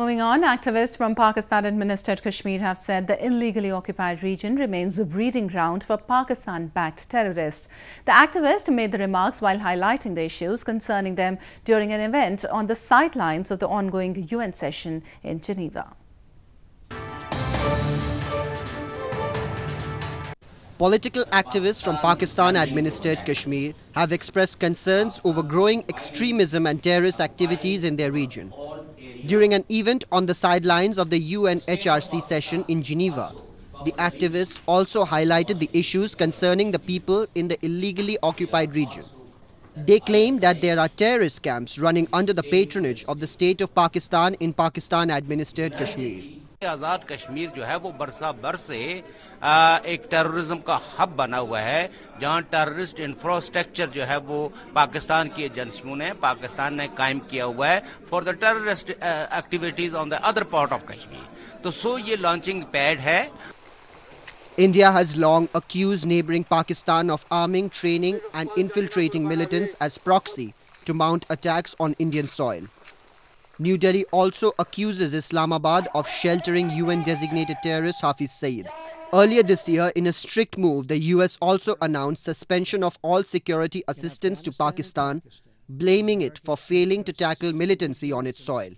Moving on, activists from Pakistan-administered Kashmir have said the illegally occupied region remains a breeding ground for Pakistan-backed terrorists. The activist made the remarks while highlighting the issues concerning them during an event on the sidelines of the ongoing UN session in Geneva. Political activists from Pakistan-administered Kashmir have expressed concerns over growing extremism and terrorist activities in their region during an event on the sidelines of the UNHRC session in Geneva. The activists also highlighted the issues concerning the people in the illegally occupied region. They claim that there are terrorist camps running under the patronage of the state of Pakistan in Pakistan-administered Kashmir. Azad Kashmir जो है वो बरसा बरस से एक terrorism का hub बना हुआ है जहाँ टेररिस्ट इंफ्रास्ट्रक्चर जो है वो पाकिस्तान की एजेंसियों ने पाकिस्तान ने कायम किया हुआ है for the terrorist activities on the other part of Kashmir तो सो ये लॉन्चिंग पैड है India has long accused neighboring Pakistan of arming, training and infiltrating militants as proxy to mount attacks on Indian soil. New Delhi also accuses Islamabad of sheltering UN-designated terrorist Hafiz Saeed. Earlier this year, in a strict move, the US also announced suspension of all security assistance to Pakistan, blaming it for failing to tackle militancy on its soil.